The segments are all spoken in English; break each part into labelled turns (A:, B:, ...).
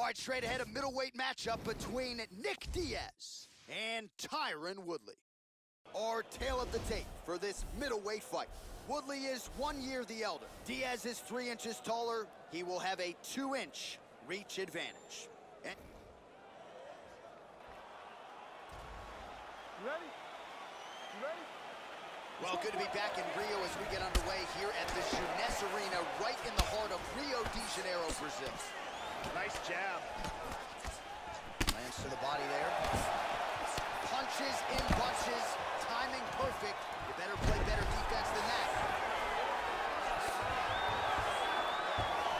A: All right, straight ahead, a middleweight matchup between Nick Diaz and Tyron Woodley. Our tale of the tape for this middleweight fight. Woodley is one year the elder. Diaz is three inches taller. He will have a two-inch reach advantage. And
B: ready? Ready?
A: well, good to be back in Rio as we get underway here at the Jeunesse Arena, right in the heart of Rio de Janeiro, Brazil.
B: Nice jab.
A: Lands to the body there. Punches in bunches. Timing perfect. You better play better defense than that.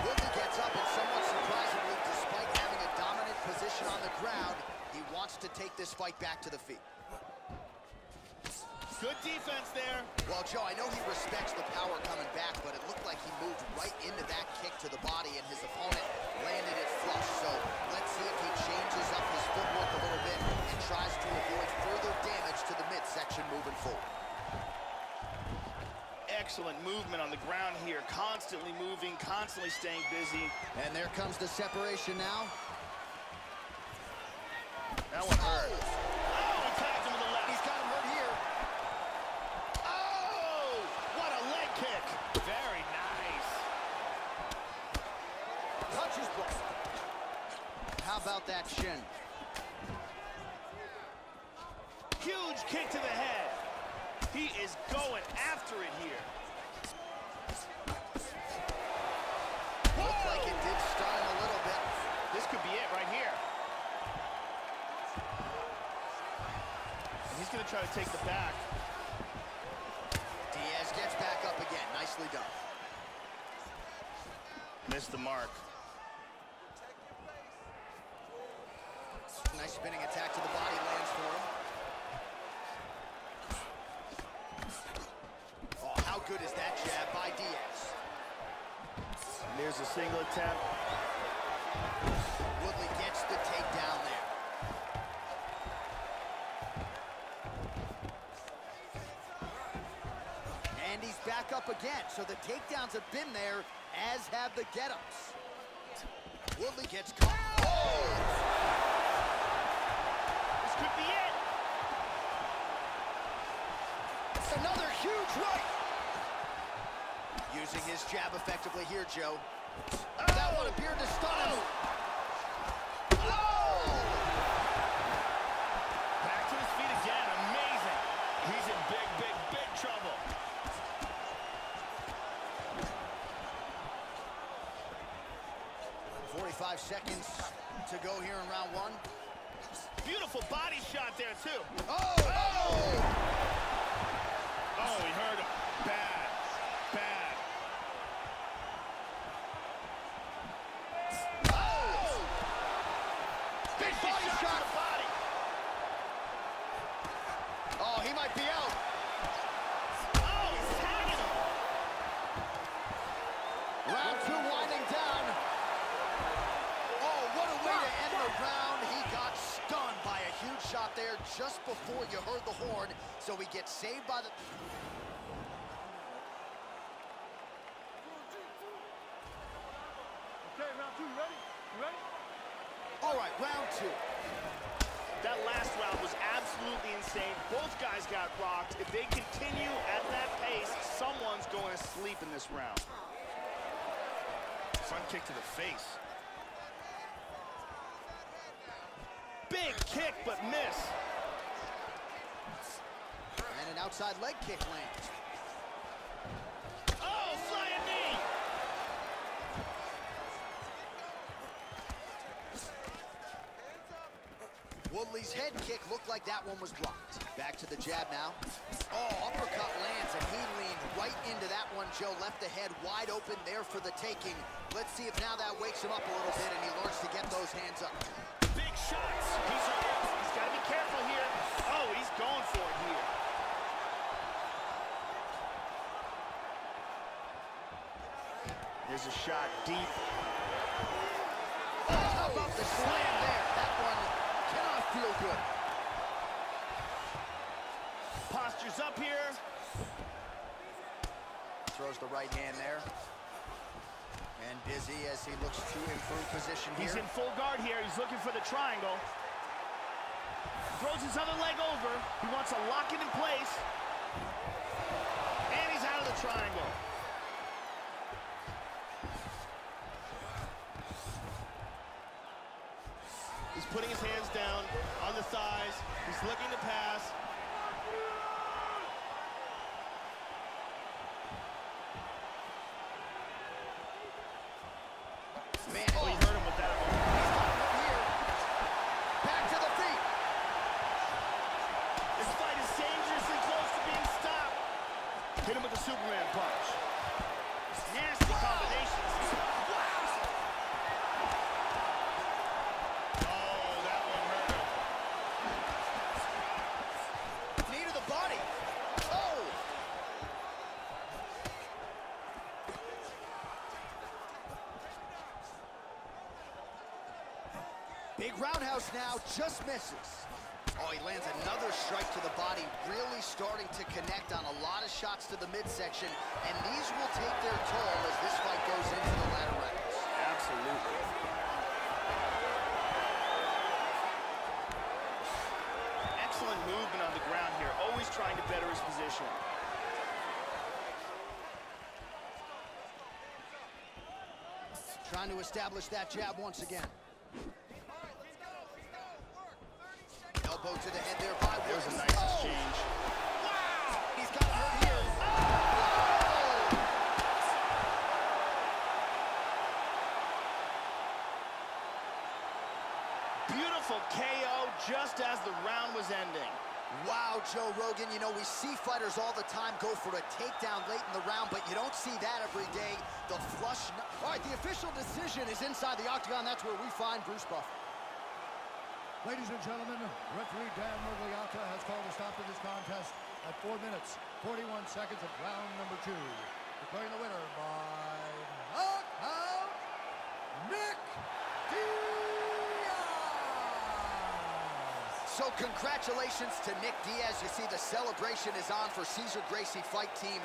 A: Woodley gets up and somewhat surprisingly, despite having a dominant position on the ground, he wants to take this fight back to the feet.
B: Good defense there.
A: Well, Joe, I know he respects the power coming back, but it looked like he moved right into that kick to the body, and his opponent landed it flush. So let's see if he changes up his footwork a little bit and tries to avoid further damage to the midsection moving forward.
B: Excellent movement on the ground here. Constantly moving, constantly staying busy.
A: And there comes the separation now.
B: That one hurt.
A: Oh!
B: Oh, he tagged him with the left.
A: He's got him hurt here.
B: Oh, what a leg kick. Very nice.
A: Punches blocked. How about that shin?
B: Huge kick to the head. He is going after it here.
A: Looked like it did stun him a little bit.
B: This could be it right here. And he's going to try to take the back.
A: Diaz gets back up again. Nicely done.
B: Missed the mark.
A: Nice spinning attack to the body lands for him. Oh, how good is that jab by Diaz?
B: And there's a single attempt.
A: Woodley gets the takedown there. And he's back up again. So the takedowns have been there, as have the get-ups. Woodley gets caught. Oh!
B: This could be it.
A: Another huge right. Using his jab effectively here, Joe. That one appeared to stun him. Oh!
B: Back to his feet again. Amazing. He's in big, big, big trouble.
A: Forty-five seconds to go here in round one.
B: Beautiful body shot there, too.
A: Oh! Oh!
B: Oh, he hurt him. Bad.
A: Oh! Big body
B: to
A: shot.
B: the body.
A: Oh, he might be out.
B: Oh, he's tagging him.
A: Round two winding down. Oh, what a way to end the round. He got stunned by a huge shot there just before you heard the horn. So he gets saved by the...
C: Okay, round two, you ready? You ready?
A: All right, round two.
B: That last round was absolutely insane. Both guys got rocked. If they continue at that pace, someone's going to sleep in this round. Front kick to the face. Big kick, but miss.
A: Outside leg kick lands.
B: Oh, flying knee.
A: Woodley's head kick looked like that one was blocked. Back to the jab now. Oh, uppercut lands, and he leaned right into that one, Joe. Left the head wide open there for the taking. Let's see if now that wakes him up a little bit and he learns to get those hands up.
B: Big shots. He's, he's got to be careful here. Oh, he's going for it here. There's a shot deep.
A: Oh, about the slam there? That one cannot feel good.
B: Postures up here.
A: Throws the right hand there. And Dizzy as he looks to improve position here.
B: He's in full guard here. He's looking for the triangle. Throws his other leg over. He wants to lock it in place. And he's out of the triangle. Putting his hands down on the thighs. He's looking to pass.
A: Man,
B: Oh, he hurt him with that one.
A: Back to the feet.
B: This fight is dangerously close to being stopped. Hit him with the Superman punch.
A: Roundhouse now, just misses. Oh, he lands another strike to the body, really starting to connect on a lot of shots to the midsection, and these will take their toll as this fight goes into the latter rounds.
B: Absolutely. Excellent movement on the ground here, always trying to better his position.
A: Trying to establish that jab once again. Elbow to the head there by
B: There's a nice
A: Oh,
B: exchange.
A: He's got hurt here. Oh!
B: Beautiful KO just as the round was ending.
A: Wow, Joe Rogan, you know, we see fighters all the time go for a takedown late in the round, but you don't see that every day. The flush... All right, the official decision is inside the octagon. That's where we find Bruce Buffer.
D: Ladies and gentlemen, referee Dan Miragliotta has called a stop to this contest at 4 minutes, 41 seconds of round number two. Declaring the winner by knockout, Nick Diaz!
A: So congratulations to Nick Diaz. You see the celebration is on for Cesar Gracie Fight Team.